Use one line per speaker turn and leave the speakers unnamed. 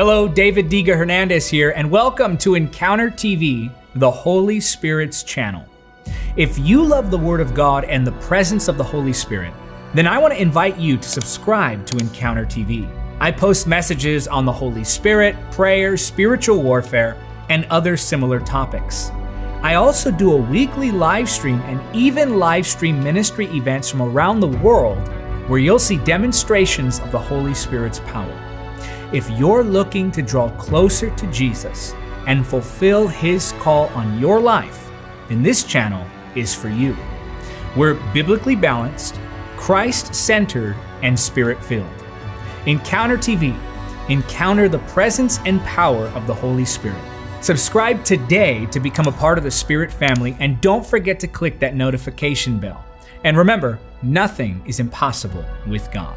Hello, David Diga Hernandez here, and welcome to Encounter TV, the Holy Spirit's channel. If you love the Word of God and the presence of the Holy Spirit, then I want to invite you to subscribe to Encounter TV. I post messages on the Holy Spirit, prayer, spiritual warfare, and other similar topics. I also do a weekly live stream and even live stream ministry events from around the world where you'll see demonstrations of the Holy Spirit's power. If you're looking to draw closer to Jesus and fulfill His call on your life, then this channel is for you. We're biblically balanced, Christ centered, and spirit filled. Encounter TV, encounter the presence and power of the Holy Spirit. Subscribe today to become a part of the Spirit family and don't forget to click that notification bell. And remember, nothing is impossible with God.